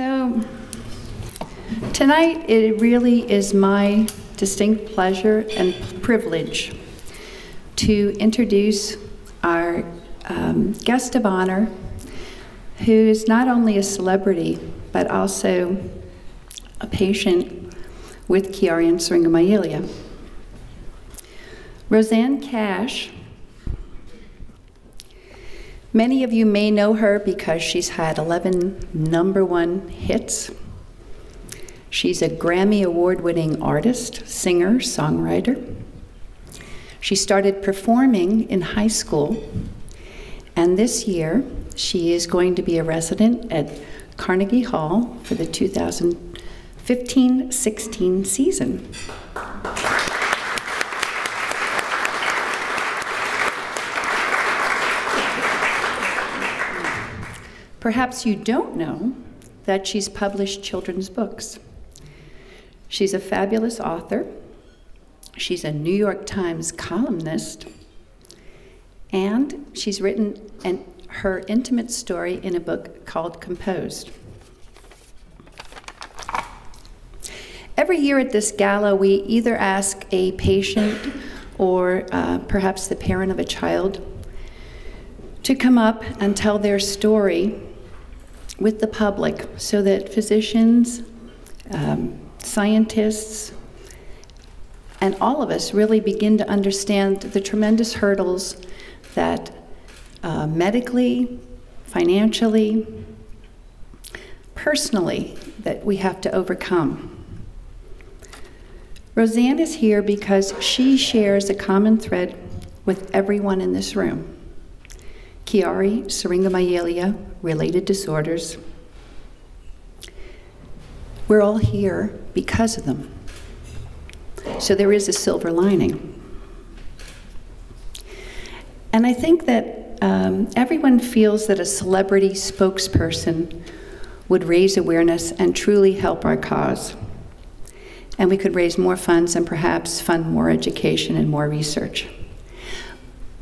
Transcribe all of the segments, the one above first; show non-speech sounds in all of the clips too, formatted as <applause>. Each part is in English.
So, tonight it really is my distinct pleasure and privilege to introduce our um, guest of honor, who is not only a celebrity, but also a patient with Chiari and syringomyelia. Rosanne Cash Many of you may know her because she's had 11 number one hits. She's a Grammy Award winning artist, singer, songwriter. She started performing in high school, and this year she is going to be a resident at Carnegie Hall for the 2015 16 season. Perhaps you don't know that she's published children's books. She's a fabulous author. She's a New York Times columnist. And she's written an, her intimate story in a book called Composed. Every year at this gala, we either ask a patient or uh, perhaps the parent of a child to come up and tell their story with the public so that physicians, um, scientists, and all of us really begin to understand the tremendous hurdles that uh, medically, financially, personally, that we have to overcome. Rosanne is here because she shares a common thread with everyone in this room. Chiari, syringomyelia, related disorders. We're all here because of them. So there is a silver lining. And I think that um, everyone feels that a celebrity spokesperson would raise awareness and truly help our cause. And we could raise more funds and perhaps fund more education and more research.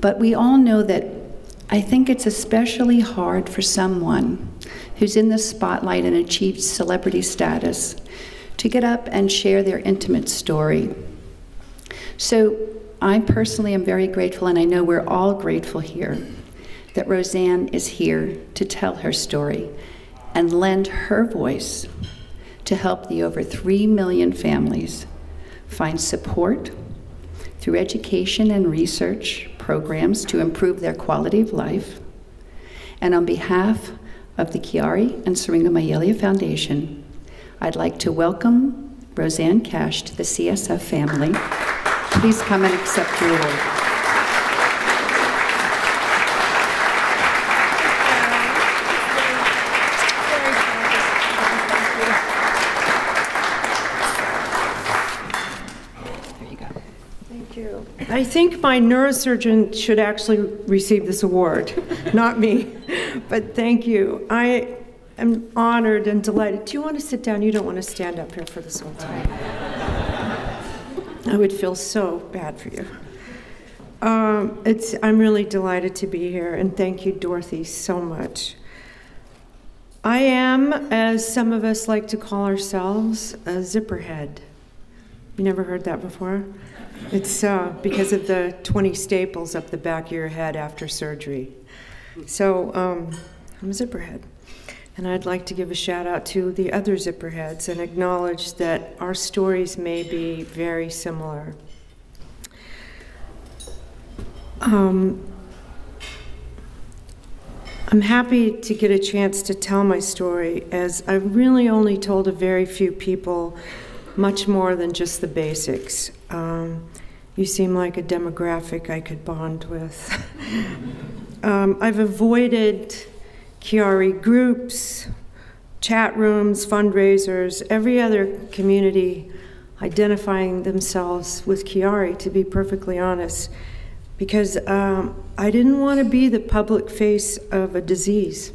But we all know that I think it's especially hard for someone who's in the spotlight and achieved celebrity status to get up and share their intimate story. So I personally am very grateful, and I know we're all grateful here, that Rosanne is here to tell her story and lend her voice to help the over 3 million families find support through education and research programs to improve their quality of life. And on behalf of the Chiari and Syringomyelia Foundation, I'd like to welcome Rosanne Cash to the CSF family. Please come and accept your award. I think my neurosurgeon should actually receive this award, <laughs> not me. But thank you. I am honored and delighted. Do you want to sit down? You don't want to stand up here for this whole time. I would feel so bad for you. Um, it's, I'm really delighted to be here, and thank you, Dorothy, so much. I am, as some of us like to call ourselves, a zipperhead. You never heard that before? It's uh, because of the 20 staples up the back of your head after surgery. So um, I'm a zipperhead. And I'd like to give a shout out to the other zipperheads and acknowledge that our stories may be very similar. Um, I'm happy to get a chance to tell my story as I've really only told a very few people much more than just the basics. Um, you seem like a demographic I could bond with. <laughs> um, I've avoided Chiari groups, chat rooms, fundraisers, every other community identifying themselves with Chiari, to be perfectly honest, because um, I didn't want to be the public face of a disease,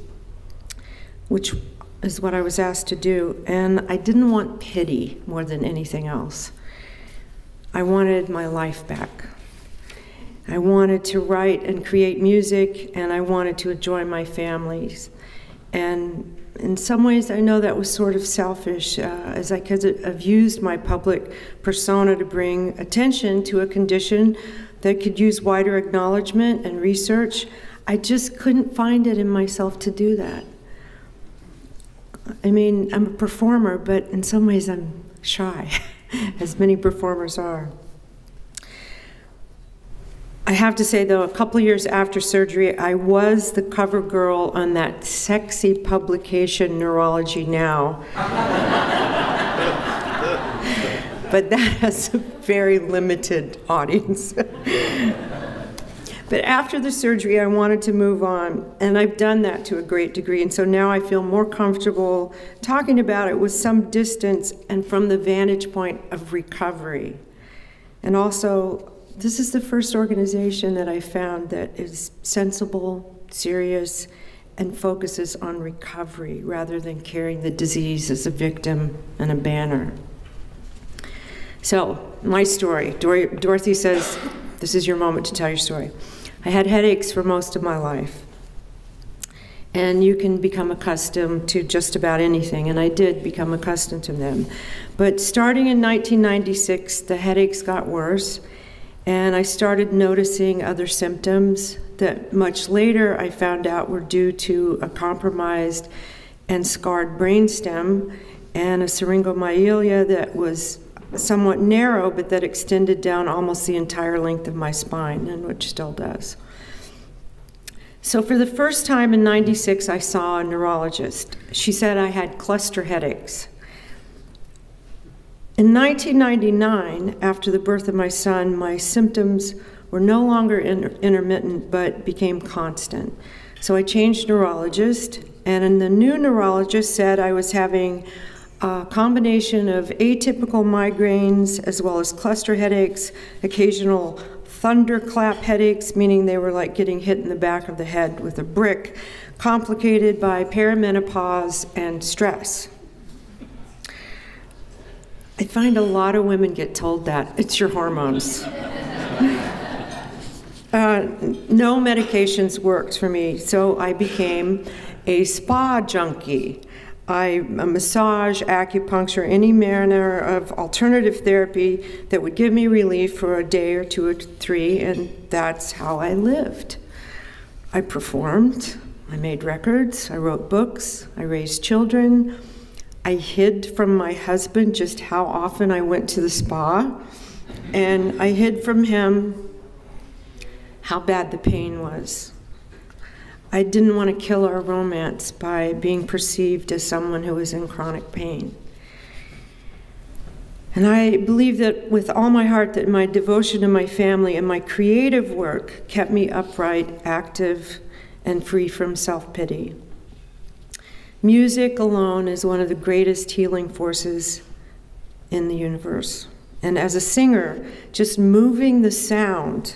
which is what I was asked to do, and I didn't want pity more than anything else. I wanted my life back. I wanted to write and create music, and I wanted to enjoy my families. And in some ways, I know that was sort of selfish, uh, as I could have used my public persona to bring attention to a condition that could use wider acknowledgement and research. I just couldn't find it in myself to do that. I mean, I'm a performer, but in some ways I'm shy, <laughs> as many performers are. I have to say, though, a couple years after surgery, I was the cover girl on that sexy publication, Neurology Now. <laughs> but that has a very limited audience. <laughs> But after the surgery, I wanted to move on, and I've done that to a great degree. And so now I feel more comfortable talking about it with some distance and from the vantage point of recovery. And also, this is the first organization that I found that is sensible, serious, and focuses on recovery rather than carrying the disease as a victim and a banner. So, my story. Dor Dorothy says, This is your moment to tell your story. I had headaches for most of my life. And you can become accustomed to just about anything, and I did become accustomed to them. But starting in 1996, the headaches got worse, and I started noticing other symptoms that much later I found out were due to a compromised and scarred brainstem and a syringomyelia that was somewhat narrow, but that extended down almost the entire length of my spine, and which still does. So, for the first time in 96, I saw a neurologist. She said I had cluster headaches. In 1999, after the birth of my son, my symptoms were no longer inter intermittent but became constant. So I changed neurologist, and the new neurologist said I was having a combination of atypical migraines as well as cluster headaches, occasional thunderclap headaches, meaning they were like getting hit in the back of the head with a brick, complicated by perimenopause and stress. I find a lot of women get told that it's your hormones. <laughs> uh, no medications worked for me, so I became a spa junkie. I massage, acupuncture, any manner of alternative therapy that would give me relief for a day or two or three, and that's how I lived. I performed, I made records, I wrote books, I raised children. I hid from my husband just how often I went to the spa, and I hid from him how bad the pain was. I didn't want to kill our romance by being perceived as someone who was in chronic pain. And I believe that with all my heart that my devotion to my family and my creative work kept me upright, active, and free from self pity. Music alone is one of the greatest healing forces in the universe. And as a singer, just moving the sound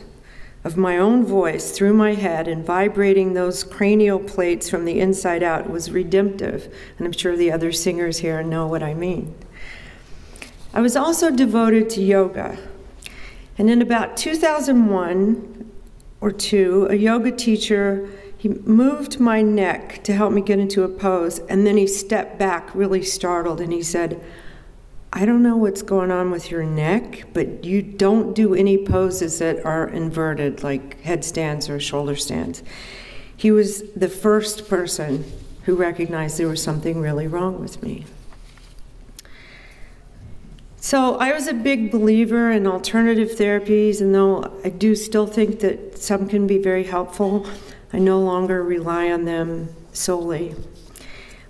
of my own voice through my head and vibrating those cranial plates from the inside out was redemptive. And I'm sure the other singers here know what I mean. I was also devoted to yoga. And in about 2001 or two, a yoga teacher he moved my neck to help me get into a pose, and then he stepped back really startled and he said, I don't know what's going on with your neck, but you don't do any poses that are inverted, like headstands or shoulder stands. He was the first person who recognized there was something really wrong with me. So I was a big believer in alternative therapies, and though I do still think that some can be very helpful, I no longer rely on them solely.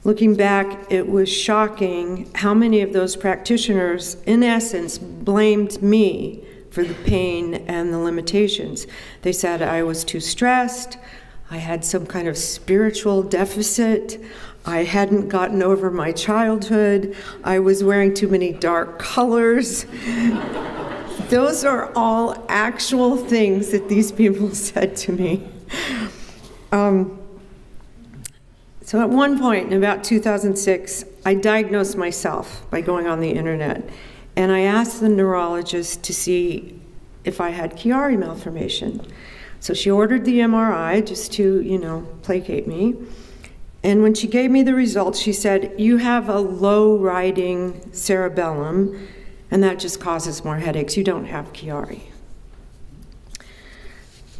Looking back, it was shocking how many of those practitioners, in essence, blamed me for the pain and the limitations. They said I was too stressed, I had some kind of spiritual deficit, I hadn't gotten over my childhood, I was wearing too many dark colors. <laughs> Those are all actual things that these people <laughs> said to me. Um, so at one point in about 2006, I diagnosed myself by going on the internet. And I asked the neurologist to see if I had Chiari malformation. So she ordered the MRI just to, you know, placate me. And when she gave me the results, she said, You have a low riding cerebellum, and that just causes more headaches. You don't have Chiari.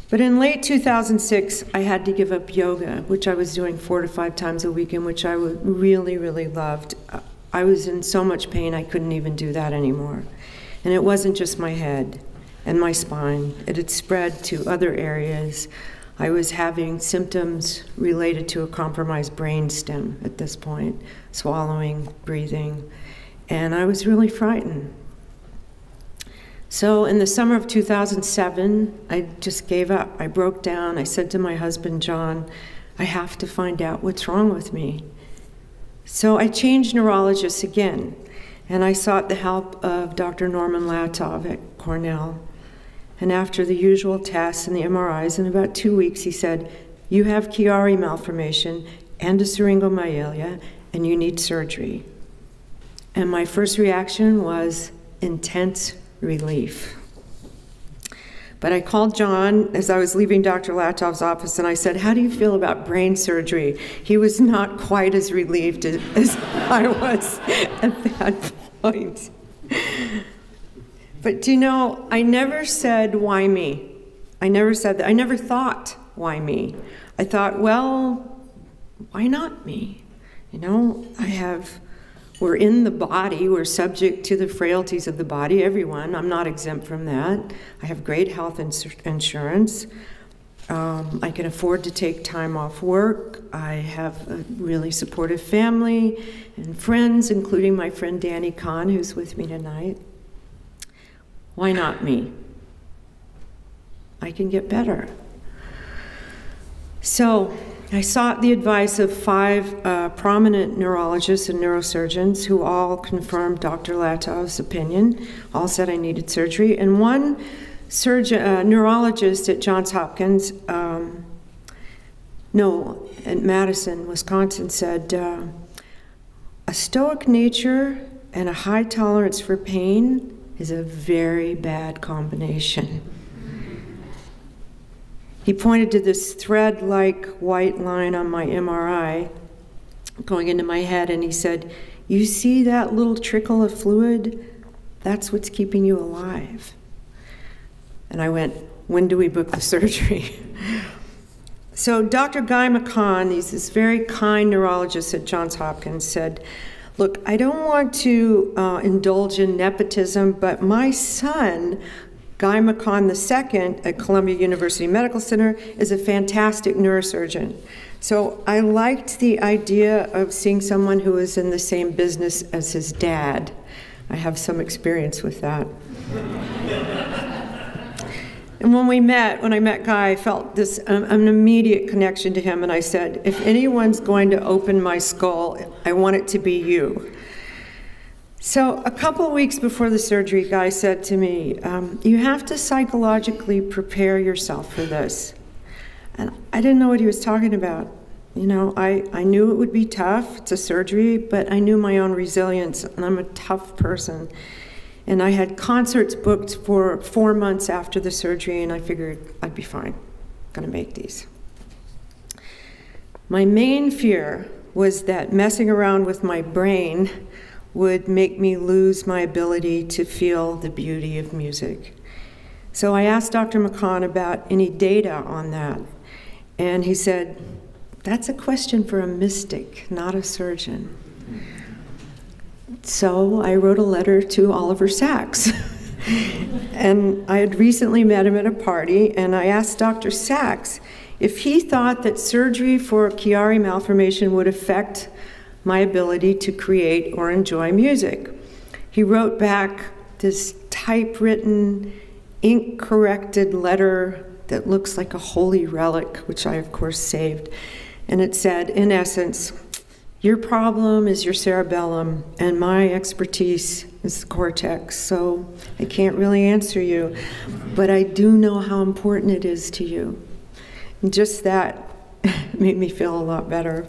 But in late 2006, I had to give up yoga, which I was doing four to five times a week, and which I really, really loved. I was in so much pain, I couldn't even do that anymore. And it wasn't just my head and my spine, it had spread to other areas. I was having symptoms related to a compromised brain stem at this point swallowing, breathing, and I was really frightened. So in the summer of 2007, I just gave up. I broke down. I said to my husband, John, I have to find out what's wrong with me. So I changed neurologists again, and I sought the help of Dr. Norman Latov at Cornell. And after the usual tests and the MRIs, in about two weeks, he said, You have Chiari malformation and a syringomyelia, and you need surgery. And my first reaction was intense relief. But I called John as I was leaving Dr. Latov's office and I said, How do you feel about brain surgery? He was not quite as relieved as I was at that point. But do you know, I never said, Why me? I never said that. I never thought, Why me? I thought, Well, why not me? You know, I have we're in the body, we're subject to the frailties of the body, everyone. I'm not exempt from that. I have great health ins insurance. Um, I can afford to take time off work. I have a really supportive family and friends, including my friend Danny Kahn, who's with me tonight. Why not me? I can get better. So, I sought the advice of five uh, prominent neurologists and neurosurgeons who all confirmed Dr. Latov's opinion, all said I needed surgery, and one surgeon, uh, neurologist at Johns Hopkins, um, no, at Madison, Wisconsin, said, uh, a stoic nature and a high tolerance for pain is a very bad combination. He pointed to this thread like white line on my MRI going into my head, and he said, You see that little trickle of fluid? That's what's keeping you alive. And I went, When do we book the surgery? <laughs> so Dr. Guy McKhann, he's this very kind neurologist at Johns Hopkins, said, Look, I don't want to uh, indulge in nepotism, but my son Guy McKhann II at Columbia University Medical Center is a fantastic neurosurgeon. So I liked the idea of seeing someone who is in the same business as his dad. I have some experience with that. and when we met, when I met Guy, I felt this um, an immediate connection to him, and I said, if anyone's going to open my skull, I want it to be you. So, a couple of weeks before the surgery, Guy said to me, um, You have to psychologically prepare yourself for this. And I didn't know what he was talking about. You know, I, I knew it would be tough. It's a surgery, but I knew my own resilience, and I'm a tough person. And I had concerts booked for four months after the surgery, and I figured I'd be fine. Gonna make these. My main fear was that messing around with my brain would make me lose my ability to feel the beauty of music. So I asked Dr. McKhann about any data on that, and he said, That's a question for a mystic, not a surgeon. So I wrote a letter to Oliver Sacks. <laughs> and I had recently met him at a party, and I asked Dr. Sacks if he thought that surgery for Chiari malformation would affect my ability to create or enjoy music. He wrote back this typewritten, ink corrected letter that looks like a holy relic, which I, of course, saved. And it said, in essence, your problem is your cerebellum, and my expertise is the cortex, so I can't really answer you, but I do know how important it is to you. And just that <laughs> made me feel a lot better.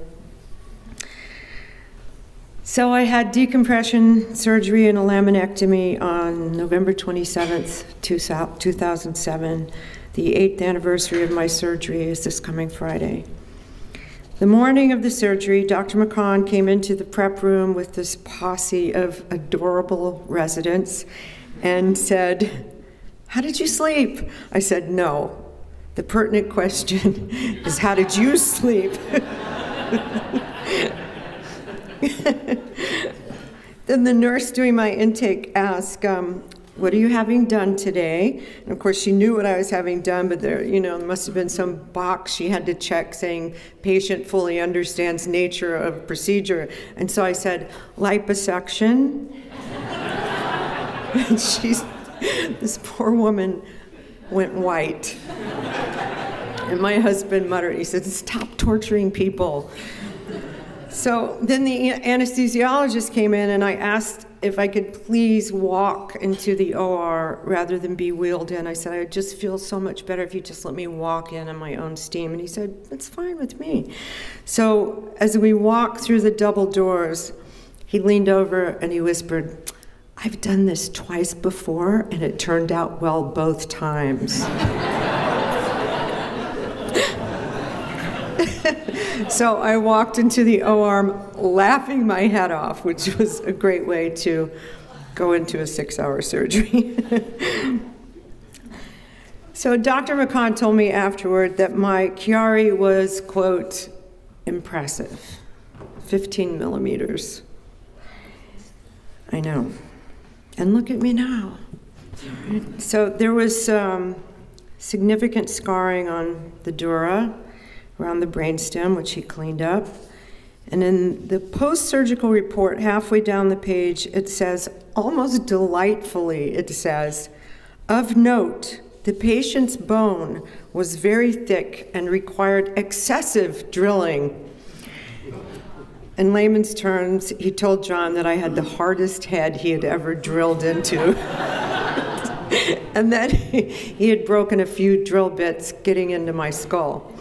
So I had decompression surgery and a laminectomy on November 27th, 2007. The eighth anniversary of my surgery is this coming Friday. The morning of the surgery, Dr. McKhann came into the prep room with this posse of adorable residents and said, How did you sleep? I said, No. The pertinent question <laughs> is, How did you sleep? <laughs> <laughs> then the nurse doing my intake asked, um, what are you having done today? And of course, she knew what I was having done, but there, you know, must have been some box she had to check saying patient fully understands nature of procedure. And so I said, liposuction. <laughs> and she's, this poor woman went white. And my husband muttered, he said, stop torturing people. So then the anesthesiologist came in and I asked if I could please walk into the OR rather than be wheeled in. I said, I just feel so much better if you just let me walk in on my own steam. And he said, That's fine with me. So as we walked through the double doors, he leaned over and he whispered, I've done this twice before and it turned out well both times. <laughs> <laughs> so I walked into the OR laughing my head off, which was a great way to go into a six hour surgery. <laughs> so Dr. McKhann told me afterward that my Chiari was, quote, impressive 15 millimeters. I know. And look at me now. So there was um, significant scarring on the dura around the brainstem, which he cleaned up. And in the post surgical report, halfway down the page, it says, almost delightfully, it says, of note, the patient's bone was very thick and required excessive drilling. In layman's terms, he told John that I had the hardest head he had ever drilled into. <laughs> and that he had broken a few drill bits getting into my skull.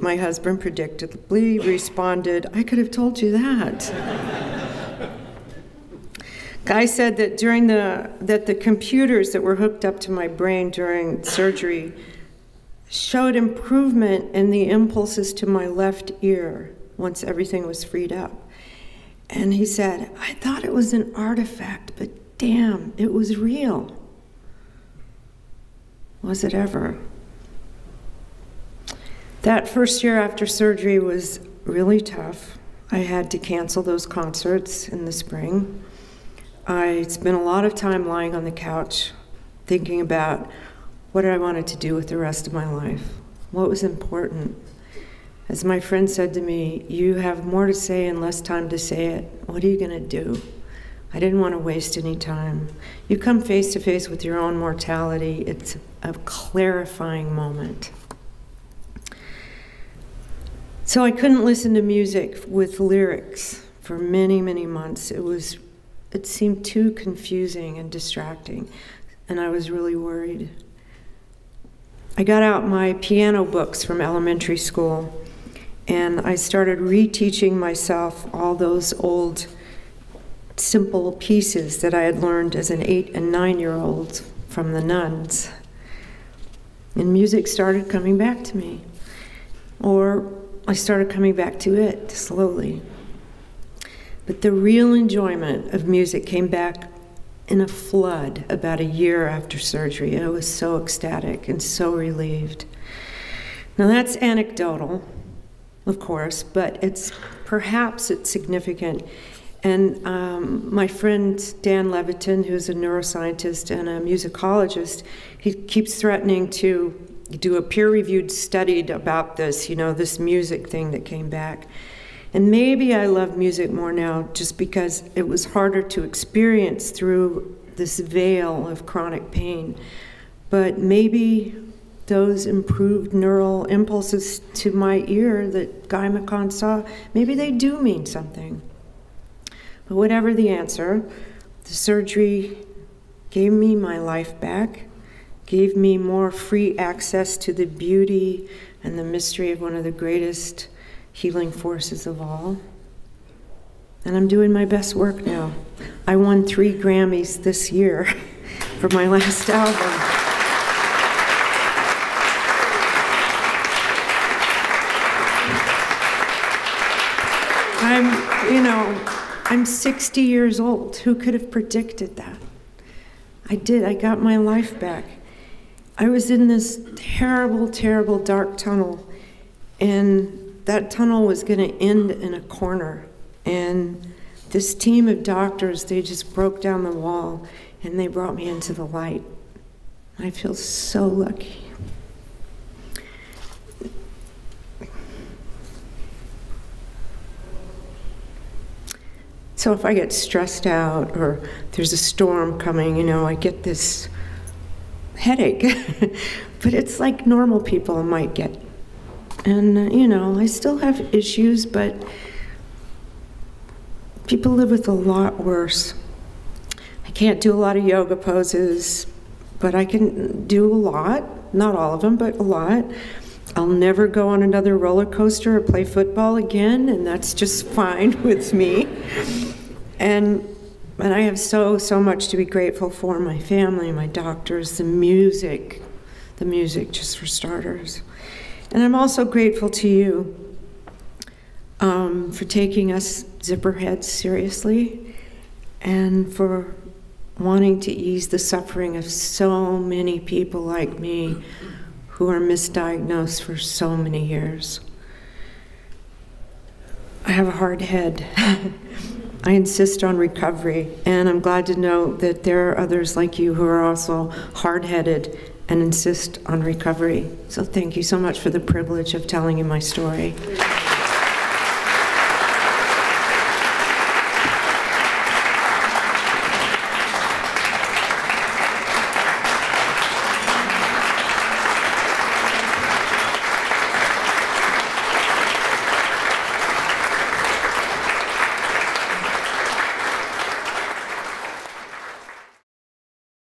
My husband predictably responded, I could have told you that. Guy said that during the that the computers that were hooked up to my brain during surgery showed improvement in the impulses to my left ear once everything was freed up. And he said, I thought it was an artifact, but damn, it was real. Was it ever? That first year after surgery was really tough. I had to cancel those concerts in the spring. I spent a lot of time lying on the couch thinking about what I wanted to do with the rest of my life, what was important. As my friend said to me, You have more to say and less time to say it. What are you going to do? I didn't want to waste any time. You come face to face with your own mortality, it's a clarifying moment. So I couldn't listen to music with lyrics for many, many months. It was, it seemed too confusing and distracting, and I was really worried. I got out my piano books from elementary school, and I started reteaching myself all those old simple pieces that I had learned as an eight and nine year old from the nuns. And music started coming back to me. Or I started coming back to it slowly. But the real enjoyment of music came back in a flood about a year after surgery. I was so ecstatic and so relieved. Now that's anecdotal, of course, but it's perhaps it's significant. And um, my friend Dan Levitin, who's a neuroscientist and a musicologist, he keeps threatening to do a peer reviewed study about this, you know, this music thing that came back. And maybe I love music more now just because it was harder to experience through this veil of chronic pain. But maybe those improved neural impulses to my ear that Guy McKhann saw, maybe they do mean something. But whatever the answer, the surgery gave me my life back gave me more free access to the beauty and the mystery of one of the greatest healing forces of all. And I'm doing my best work now. I won three Grammys this year <laughs> for my last album. I'm, you know, I'm 60 years old. Who could have predicted that? I did. I got my life back. I was in this terrible, terrible dark tunnel, and that tunnel was going to end in a corner. And this team of doctors, they just broke down the wall and they brought me into the light. I feel so lucky. So if I get stressed out or there's a storm coming, you know, I get this headache. <laughs> but it's like normal people might get. And, uh, you know, I still have issues, but people live with a lot worse. I can't do a lot of yoga poses, but I can do a lot. Not all of them, but a lot. I'll never go on another roller coaster or play football again, and that's just fine <laughs> with me. And and I have so so much to be grateful for my family, my doctors, the music, the music just for starters. And I'm also grateful to you um, for taking us zipperheads seriously and for wanting to ease the suffering of so many people like me who are misdiagnosed for so many years. I have a hard head. <laughs> I insist on recovery, and I'm glad to know that there are others like you who are also hard headed and insist on recovery. So, thank you so much for the privilege of telling you my story.